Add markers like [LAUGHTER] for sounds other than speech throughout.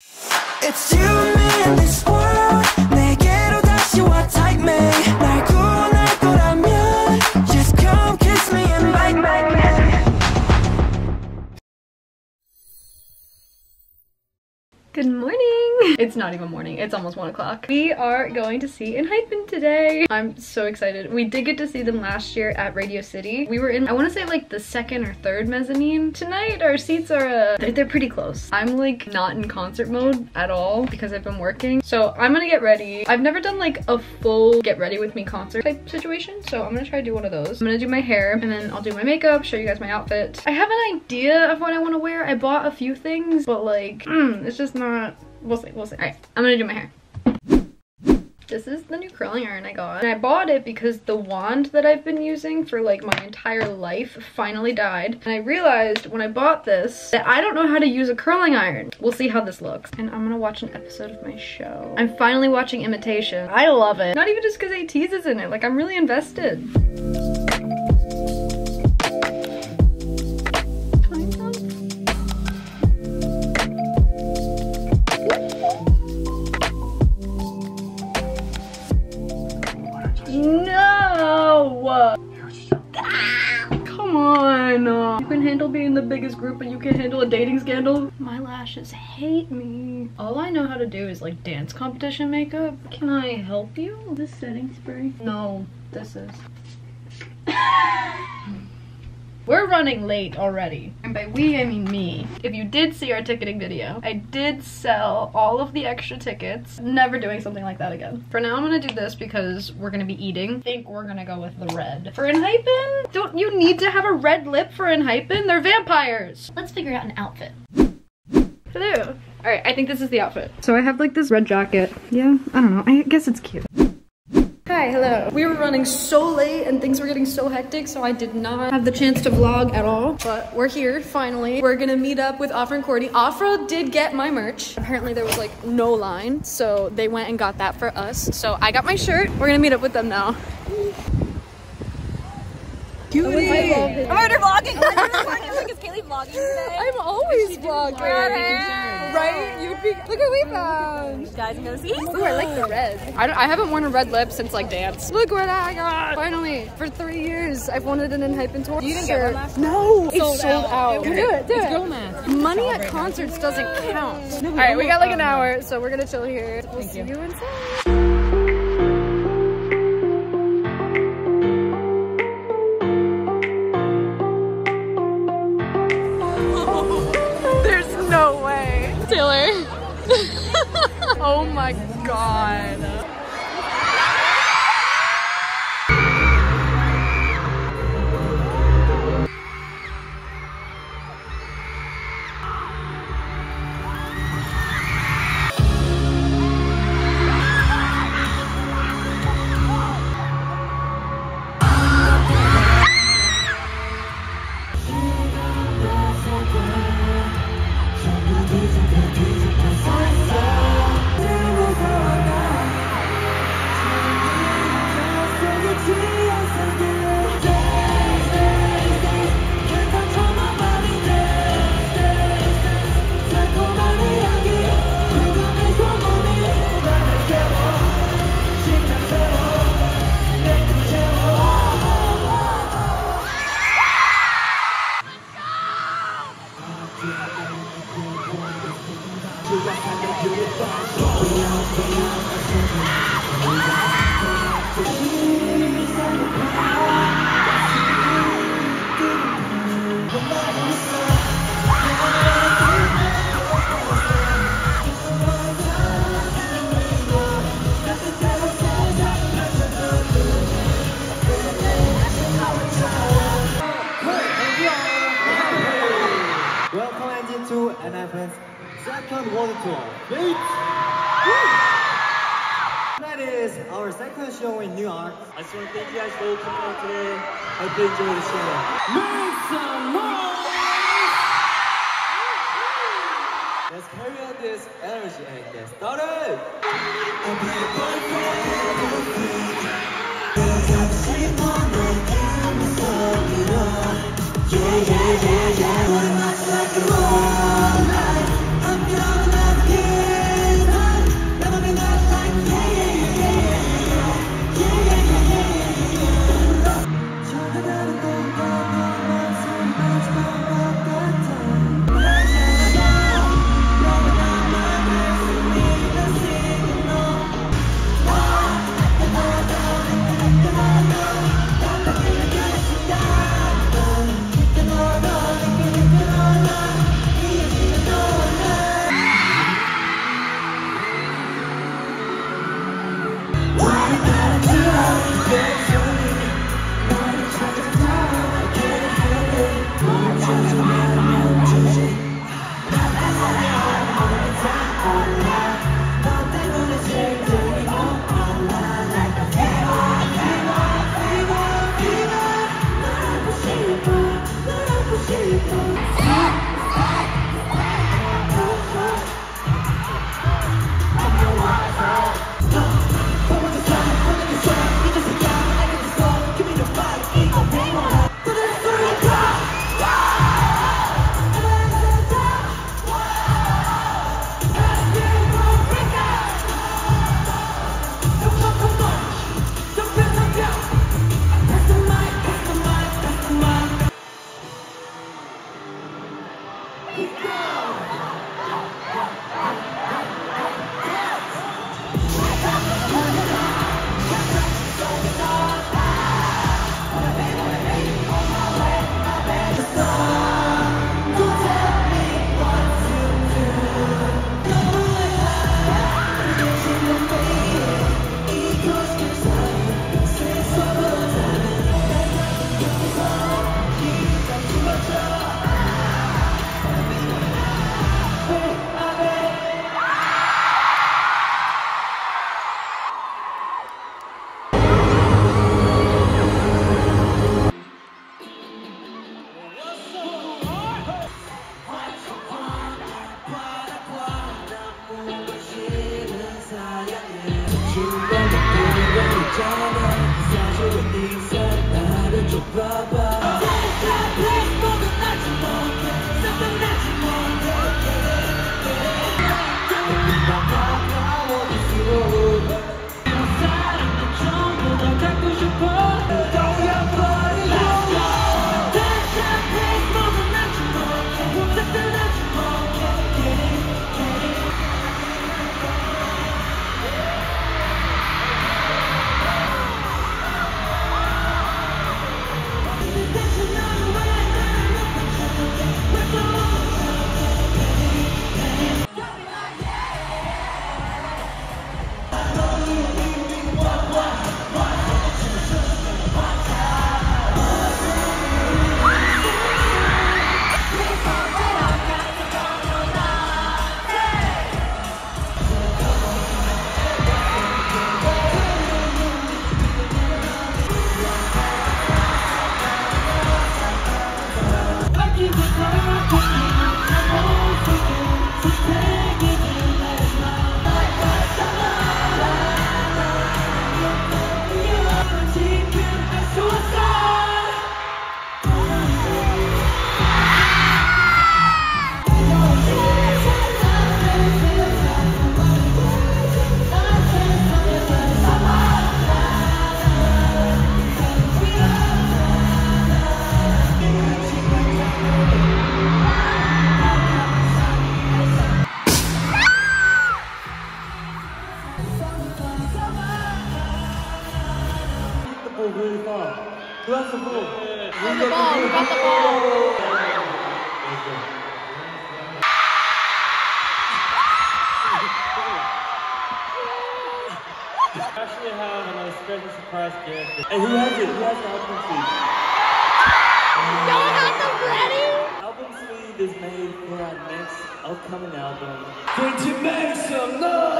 It's you and me in this world 내게로 다시 와 take me 날 구원할 거라면 Just come kiss me and bite me Good morning! It's not even morning, it's almost one o'clock. We are going to see Enhypen today. I'm so excited. We did get to see them last year at Radio City. We were in, I wanna say like the second or third mezzanine. Tonight our seats are, uh, they're, they're pretty close. I'm like not in concert mode at all because I've been working. So I'm gonna get ready. I've never done like a full get ready with me concert type situation. So I'm gonna try to do one of those. I'm gonna do my hair and then I'll do my makeup, show you guys my outfit. I have an idea of what I wanna wear. I bought a few things, but like, mm, it's just not we'll see, we'll see. All right, I'm gonna do my hair. This is the new curling iron I got. And I bought it because the wand that I've been using for like my entire life finally died. And I realized when I bought this that I don't know how to use a curling iron. We'll see how this looks. And I'm gonna watch an episode of my show. I'm finally watching Imitation. I love it. Not even just because ATEEZ is in it. Like I'm really invested. On! You can handle being the biggest group, but you can't handle a dating scandal? My lashes hate me. All I know how to do is like dance competition makeup. Can I help you? This setting spray? No, this is. [LAUGHS] We're running late already. And by we, I mean me. If you did see our ticketing video, I did sell all of the extra tickets. Never doing something like that again. For now, I'm gonna do this because we're gonna be eating. I think we're gonna go with the red. For Enhypen, don't you need to have a red lip for Enhypen? They're vampires. Let's figure out an outfit. Hello. All right, I think this is the outfit. So I have like this red jacket. Yeah, I don't know. I guess it's cute. Hi, hello. We were running so late and things were getting so hectic, so I did not have the chance to vlog at all. But we're here, finally. We're gonna meet up with Afra and Cordy. Afra did get my merch. Apparently there was like no line, so they went and got that for us. So I got my shirt. We're gonna meet up with them now. Cutie! I'm already vlogging! [LAUGHS] Is Cailey vlogging today? I'm always vlogging. Right? You'd be. Look what we found. Guys, I'm gonna see. Ooh, I like the red. I, don't, I haven't worn a red lip since like dance. Look what I got! Finally, for three years, I've wanted an Enhypen tour. You didn't get one last No, it's Sold sold, out. out. Okay. Do it, do It's it. girl math. Money at concerts doesn't count. All right, we got like an um, hour, so we're gonna chill here. We'll see you inside. Oh my god. Second world tour. Wait! That is our second show in New York. I just want to thank you guys for coming out today. I hope you enjoy the show. Make some noise! Let's carry on this energy and get started! Yeah, yeah, yeah, Let's go! We actually have another special surprise gift. And who has it? Who has the album sleeve? Y'all have them ready? Album sleeve is made for our next upcoming album. Going to make some noise!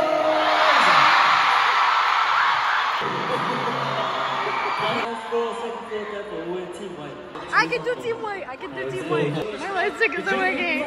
Let's go second floor depot with Team White. I can do team white. I can do team white. My light stick isn't working.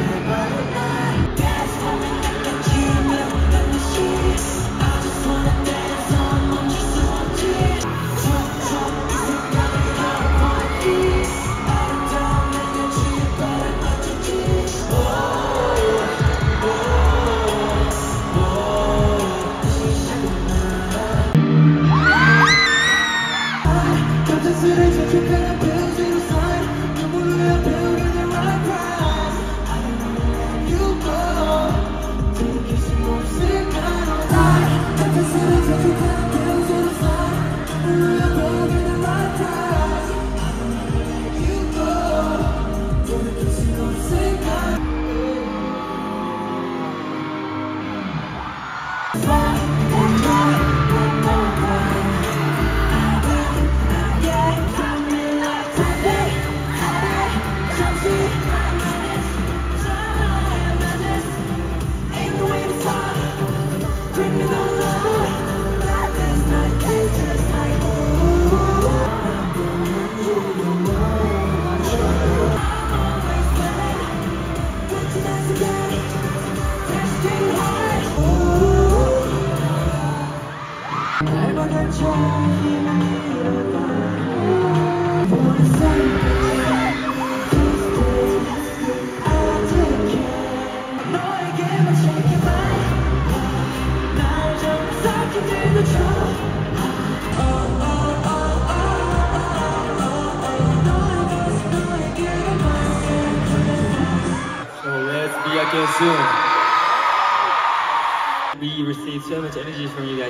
So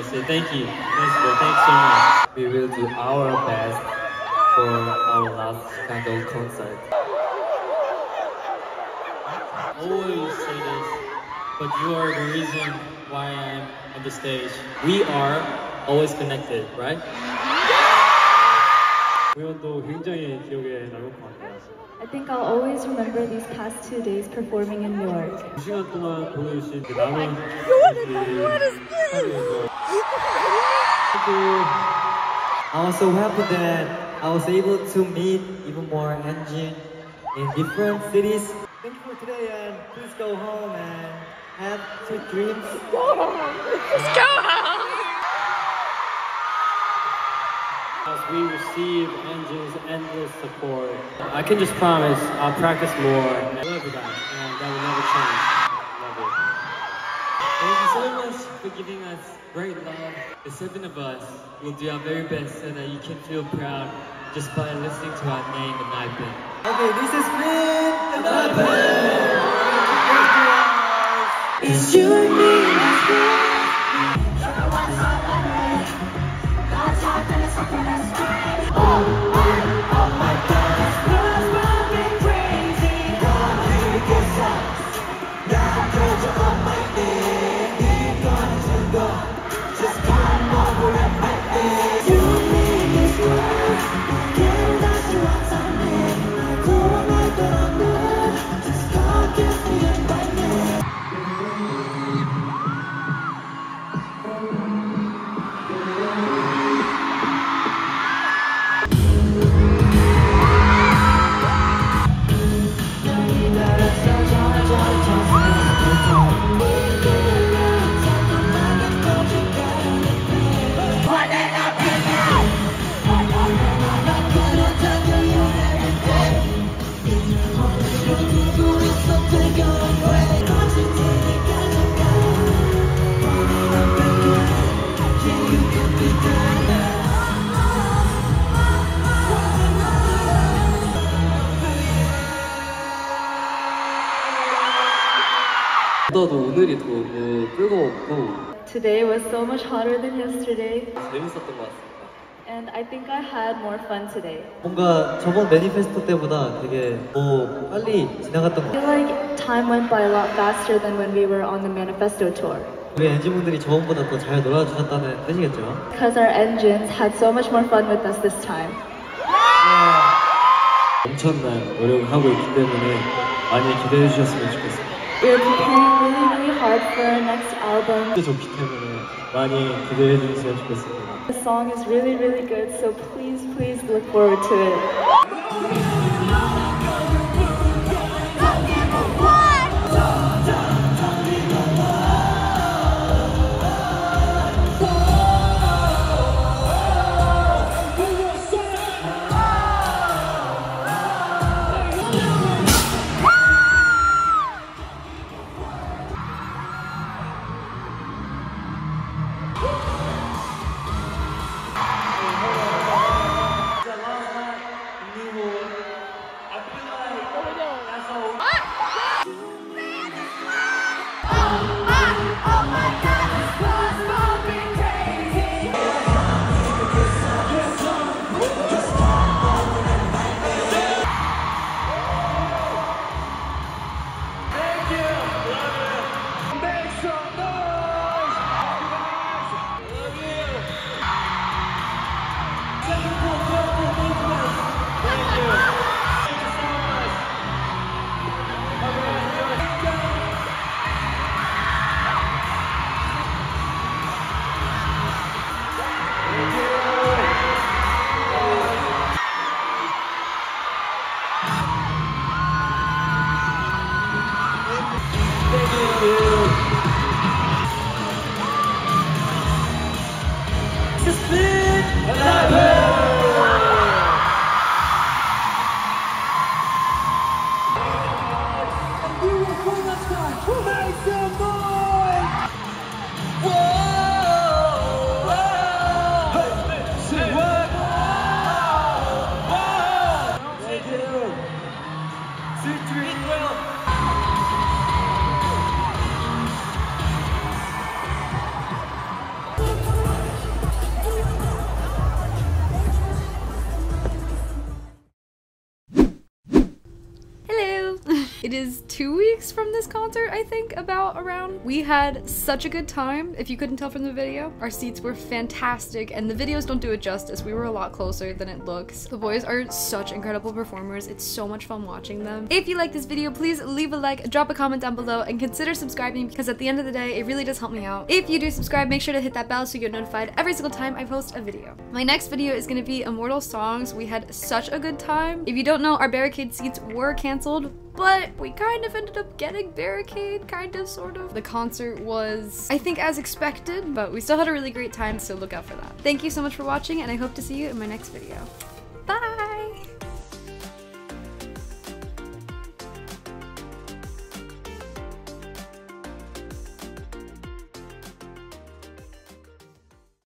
energy from you guys, so thank you. Thanks, bro. Thanks so much. We will do our best for our last Chicago concert. I always say this, but you are the reason why I'm on the stage. We are always connected, right? 공연도 굉장히 기억에 남을 것 같아요. I think I'll always remember these past two days performing in New York. 두 시간 동안 보여주신 그 남은 What is this? I was so happy that I was able to meet even more ENGENE in different cities. Thank you for today and please go home and have sweet dreams. Go home! Let's go As we receive ENGENE's endless support, I can just promise I'll practice more. I love you guys, and that will never change. Love you. Thank you so much for giving us great love. The seven of us will do our very best so that you can feel proud just by listening to our name, the Night Band. Okay, this is Green, the Night Band. It's you and me. 더도 오늘이 더 뭐, 뜨거웠고 Today was so much hotter than yesterday, 재밌었던 것 같습니다. and I think I had more fun today. 뭔가 저번 매니페스토 때보다 되게 뭐 빨리 지나갔던 것 I 같아요. feel like time went by a lot faster than when we were on the manifesto tour. 우리 엔지분들이 저번보다 더 잘 놀아주셨다는 뜻이겠죠? Because our engines had so much more fun with us this time. 엄청난 노력을 하고 있기 때문에 많이 기대해 주셨으면 좋겠습니다. We're preparing really, really hard for our next album. 진짜 좋기 때문에 많이 기대해 주셨으면 좋겠습니다. The song is really, really good, so please, please look forward to it. Think, about around. We had such a good time, if you couldn't tell from the video. Our seats were fantastic, and the videos don't do it justice. We were a lot closer than it looks. The boys are such incredible performers. It's so much fun watching them. If you like this video, please leave a like, drop a comment down below, and consider subscribing because at the end of the day, it really does help me out. If you do subscribe, make sure to hit that bell so you get notified every single time I post a video. My next video is gonna be Immortal Songs. We had such a good time. If you don't know, our barricade seats were canceled, but we kind of ended up getting barricade, kind of, sort of. The concert was, I think, as expected, but we still had a really great time, so look out for that. Thank you so much for watching, and I hope to see you in my next video.